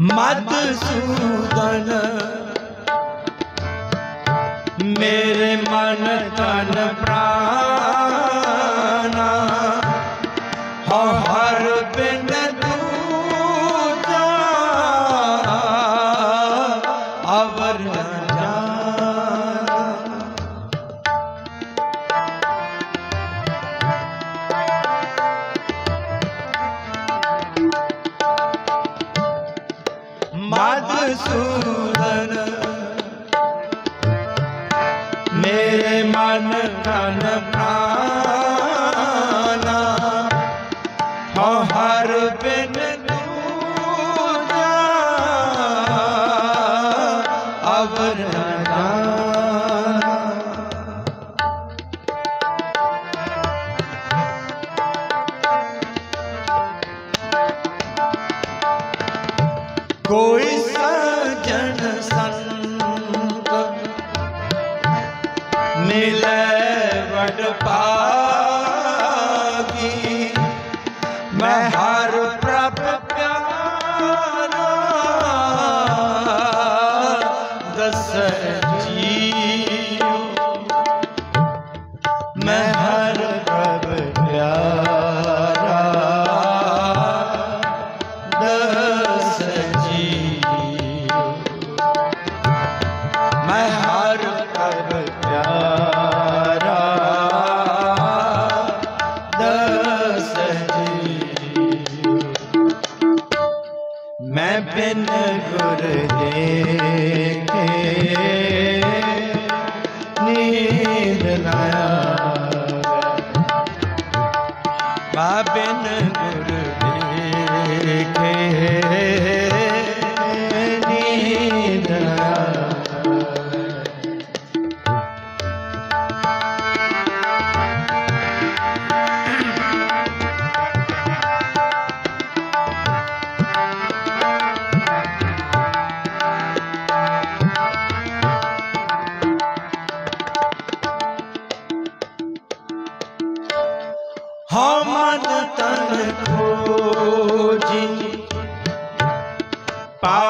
ਮਦਸੂਦਨ ਮੇਰੇ ਮਨ ਤਨ ਪ੍ਰਾਣ ਮੈਂ ਬਿਨ ਗੁਰ ਦੇਖੇ ਨੀਂਦ ਨਾ ਆਵੇ। ਬਿਨ ਗੁਰ ਦੇਖੇ Bye.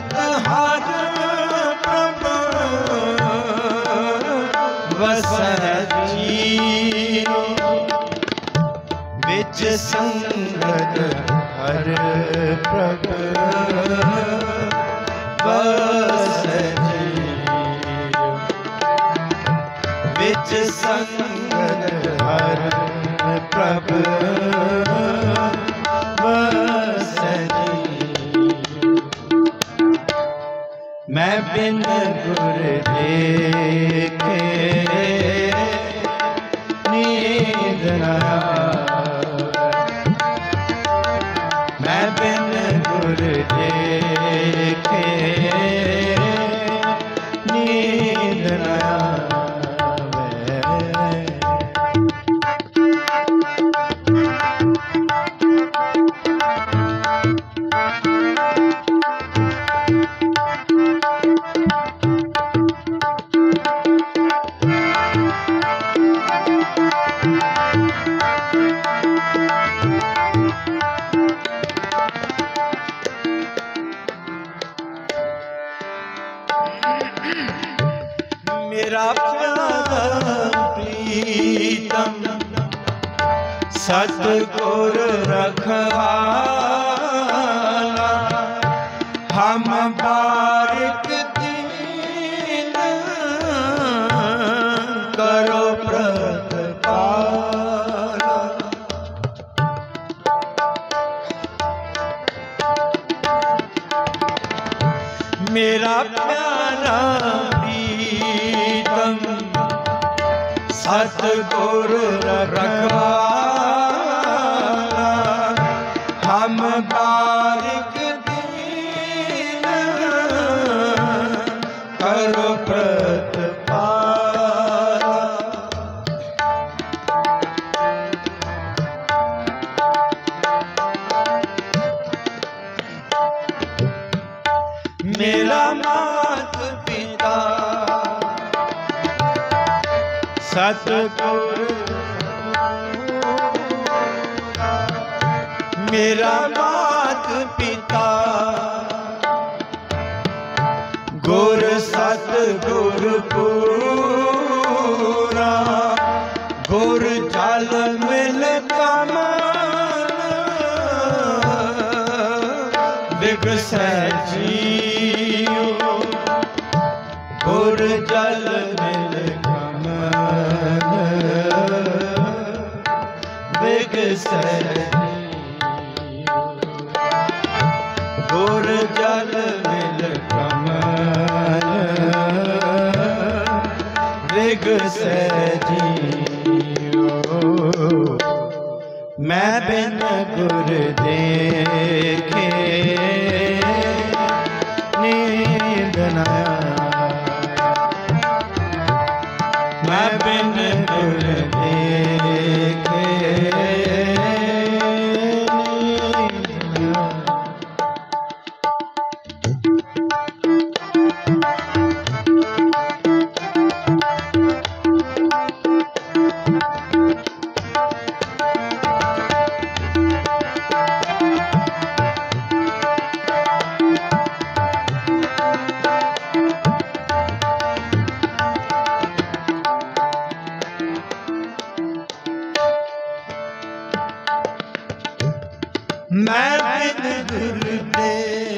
संगत हर प्रभ बस विच संगत हर प्रभ बस मैं बिन गुर देखे नींद ना ਦੇਖੇ ਨੀਂਦ ਨਾ ਮੇਰਾ ਪਿਆਰਾ ਪ੍ਰੀਤਮ ਸਤ ਗੁਰ ਰਖਵਾਲਾ ਹਮ ਬਾਰਿਕ ਦੀਨ ਕਰੋ ਪ੍ਰਤਪਾਲਾ। ਮੇਰਾ ਪਿਆਰਾ ਸਤਿਗੁਰ ਰਖਵਾ ਮੇਰਾ ਮਾਤ ਪਿਤਾ। ਗੁਰ ਸਤ ਗੁਰ ਪੂਰਾ, ਗੁਰ ਜਲ ਮਿਲ ਕਮਨ ਵਿਗਸੈ ਜੀਉ, ਗੁਰ ਜਲ ਮਿਲ ਕਮਨ ਵਿਗਸੈ ਜਲ ਮਿਲ ਕਮਲ। ਬਿਗਸੈ ਜੀਓ ਮੈਂ ਬਿਨ ਗੁਰ ਦੇਖੇ। ਨੀਂਦ ਨਾ ਮੈਂ ਬਿਨ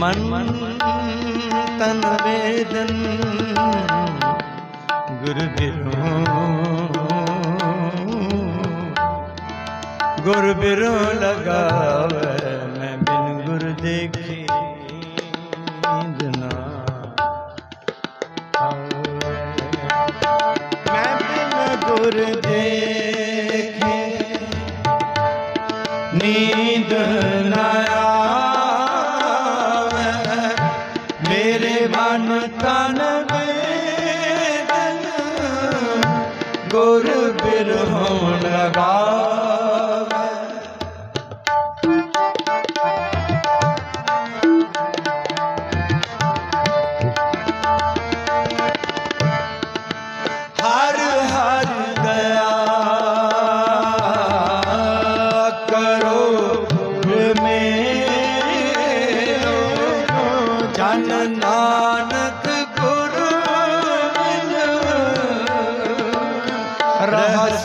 ਮਨ ਤਨ ਵੇਦਨ ਗੁਰ ਬਿਰੋ। ਗੁਰ ਬਿਰੋ ਲਗਾਵੇ ਮੈਂ ਬਿਨ ਗੁਰ ਦੇਖੀ ਨੀਂਦ ਮੈਂ ਬਿਨ ਗੁਰ ਦੇਖੇ ਨੀਂਦ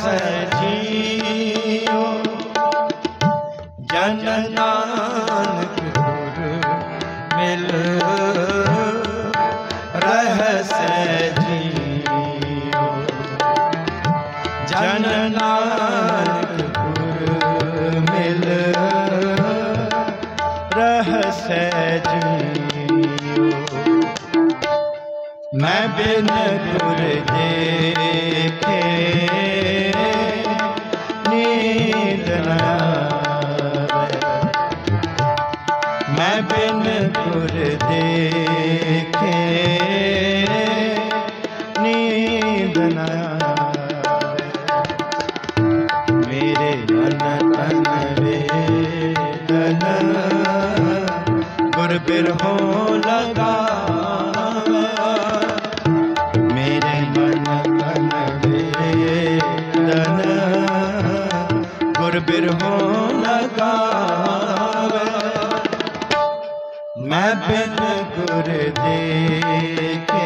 ਰਹਸ ਜੀਓ ਜਨ ਨਾਨਕ ਗੁਰ ਮਿਲ ਰਹਸ ਜੀਓ ਜਨ ਨਾਨਕ ਗੁਰ ਮਿਲ ਰਹਸੈ ਜੀਓ ਮੈਂ ਬਿਨ ਗੁਰ ਦੇਖੇ ਨੀਂਦ ਨਾ ਮੈਂ ਬਿਨ ਗੁਰ ਦੇਖੇ। ਗੁਰ ਬਿਰਹੋ ਲਗਾਵੇ। ਮੈਂ ਬਿਨ ਗੁਰ ਦੇਖੇ।